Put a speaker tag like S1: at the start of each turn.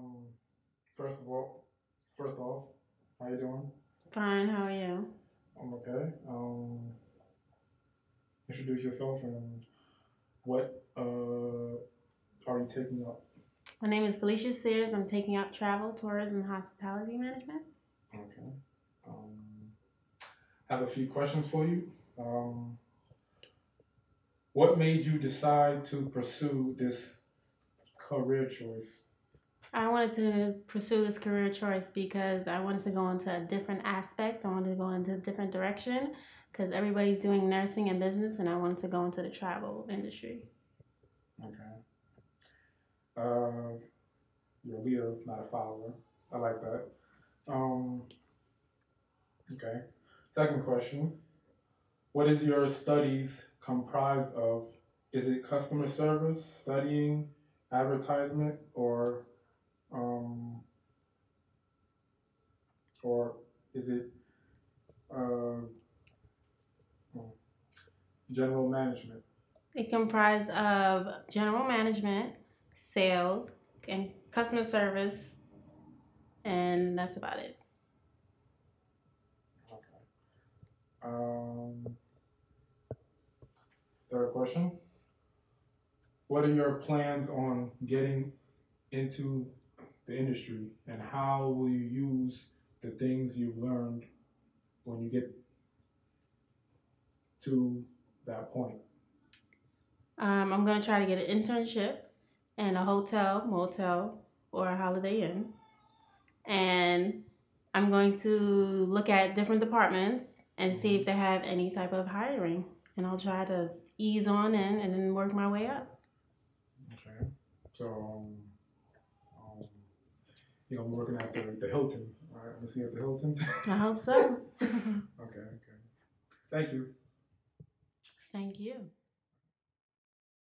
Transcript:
S1: Um, first of all, first off, how you doing?
S2: Fine, how are you?
S1: I'm okay. Um, introduce yourself and what uh are you taking up?
S2: My name is Felicia Sears. I'm taking up travel, tourism, and hospitality management.
S1: Okay. Um, have a few questions for you. Um, what made you decide to pursue this career choice?
S2: I wanted to pursue this career choice because I wanted to go into a different aspect. I wanted to go into a different direction because everybody's doing nursing and business, and I wanted to go into the travel industry.
S1: Okay. Uh, you're a leader, not a follower. I like that. Um, okay. Second question. What is your studies comprised of? Is it customer service, studying, advertisement, or um, or is it uh, general management?
S2: It comprised of general management, sales, and customer service, and that's about it.
S1: Okay. Um, third question. What are your plans on getting into the industry and how will you use the things you've learned when you get to that point?
S2: Um, I'm gonna try to get an internship in a hotel, motel, or a Holiday Inn, and I'm going to look at different departments and see if they have any type of hiring, and I'll try to ease on in and then work my way up.
S1: Okay. So, um, you know, we're working at the, the Hilton. All right, let's see at the Hilton.
S2: I hope so.
S1: okay, okay. Thank you.
S2: Thank you.